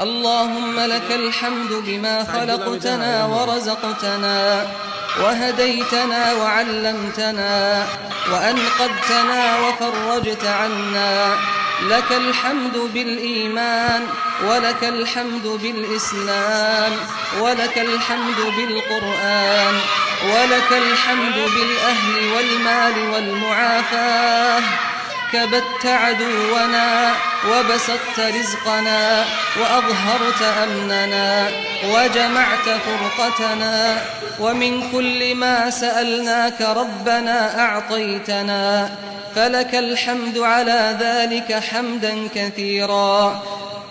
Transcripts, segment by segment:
اللهم لك الحمد بما خلقتنا ورزقتنا وهديتنا وعلمتنا وأنقذتنا وفرجت عنا. لك الحمد بالإيمان ولك الحمد بالإسلام ولك الحمد بالقرآن ولك الحمد بالأهل والمال والمعافاة. كبت عدونا وبسطت رزقنا وأظهرت أمننا وجمعت فرقتنا ومن كل ما سألناك ربنا أعطيتنا فلك الحمد على ذلك حمدا كثيرا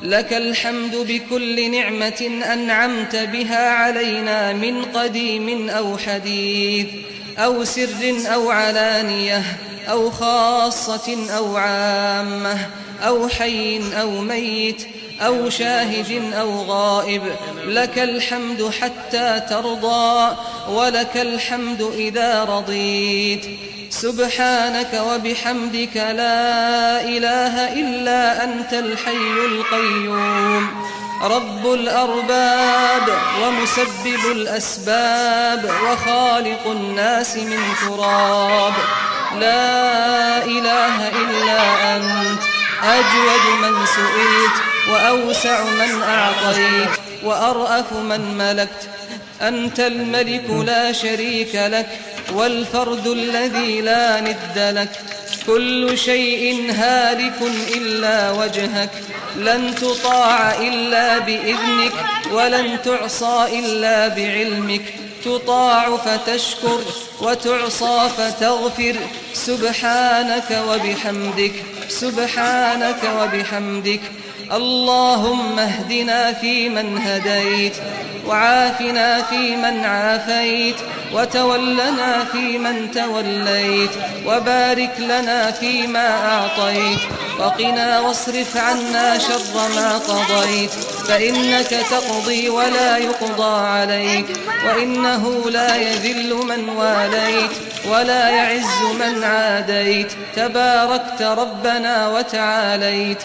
لك الحمد بكل نعمة أنعمت بها علينا من قديم أو حديث أو سر أو علانية أو خاصة أو عامة أو حي أو ميت أو شاهد أو غائب لك الحمد حتى ترضى ولك الحمد إذا رضيت سبحانك وبحمدك لا إله إلا أنت الحي القيوم رب الأرباب ومسبب الأسباب وخالق الناس من تراب لا أنت. أجود من سئلت وأوسع من أعطيت وأرأف من ملكت. أنت الملك لا شريك لك والفرد الذي لا ند لك. كل شيء هالك إلا وجهك. لن تطاع إلا بإذنك ولن تعصى إلا بعلمك. تطاع فتشكر وتعصى فتغفر. سبحانك وبحمدك سبحانك وبحمدك. اللهم اهدنا فيمن هديت وعافنا فيمن عافيت وتولنا فيمن توليت وبارك لنا فيما أعطيت. وقنا واصرف عنا شر ما قضيت فإنك تقضي ولا يقضى عليك. وإنه لا يذل من واليت ولا يعز من عاديت. تباركت ربنا وتعاليت.